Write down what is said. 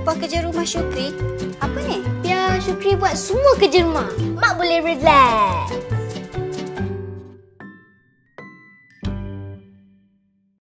upah kerja rumah Syukri, apa ni? Biar Syukri buat semua kerja rumah. Mak boleh relax.